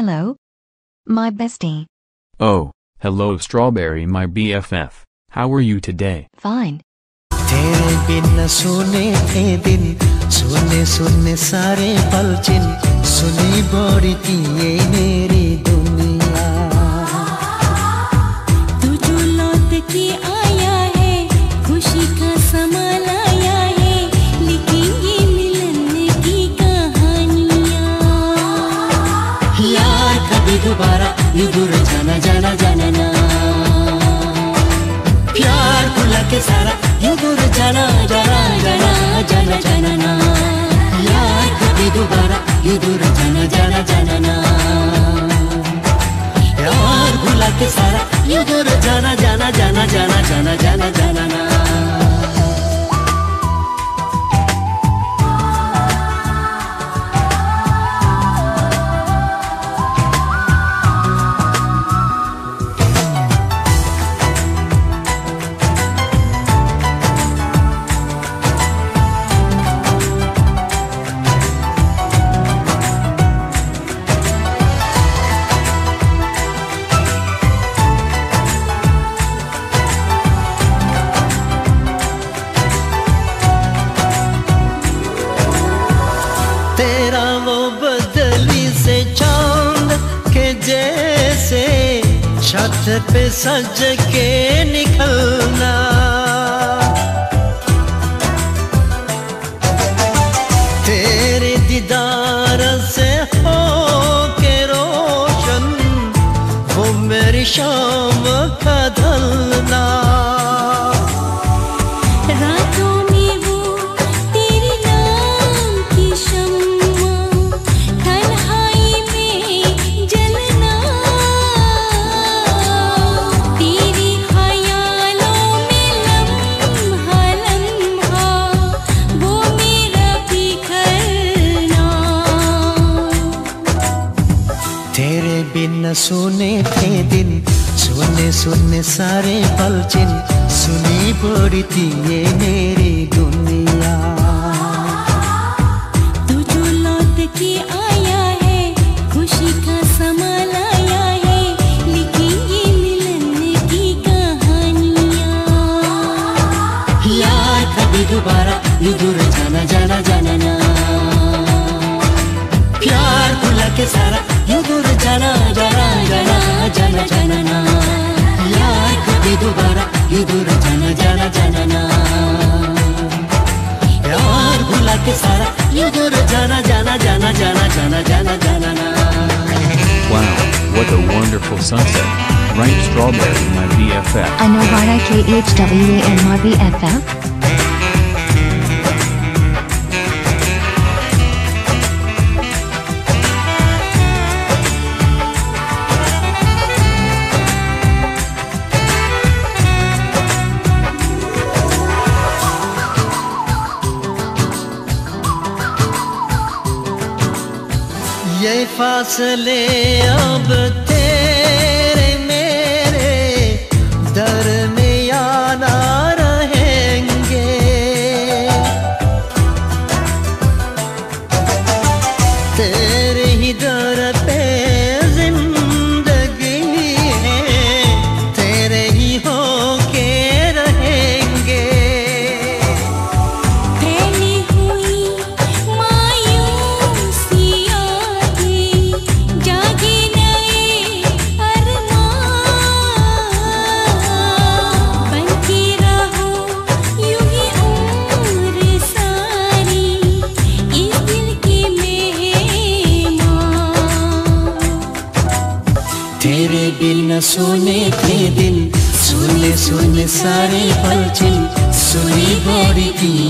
Hello? My bestie. Oh, hello Strawberry my BFF. How are you today? Fine. तेरे बिन सुने थे दिन सुने सुने सारे पलचिन सुनी बड़ी थी ये मेरी दूर जाना जाना जाना ना प्यार भुला के सारा यू जाना जाना जाना जाना जाना ना यार कभी दोबारा यू जाना जाना जाना ना यार भुला के सारा यू दूर जाना जाना जाना जाना जाना जाना छत पे सज के निकलना तेरे दीदार से सुने सारे पलचिन सुनी पड़ी थी ये मेरी दुनिया। तू जो लौट के आया है खुशी का समा लाया है लिखेंगे मिलन की कहानियाँ। यार कभी दोबारा यू दूर जाना जाना जाना ना। प्यार भुला के सारा यू दूर जाना जाना जाना जाना जाना। दोबारा यू दूर जाना जाना जाना ना प्यार भुला के सारा यू दूर जाना जाना जाना जाना जाना जाना जाना ना Wow, what a wonderful sunset. Right Strawberry my BFF. I know what I KHWA and my BFF. ये फासले अब तेरे सोने थे दिल सुने सुने सारे पलचिल सुनी गोरी थी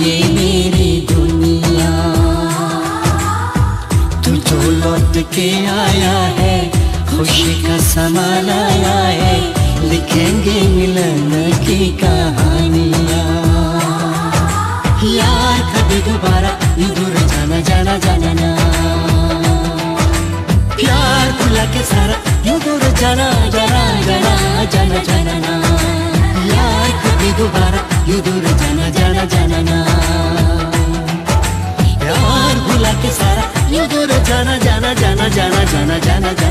जाना जाना जाना जाना जाना ना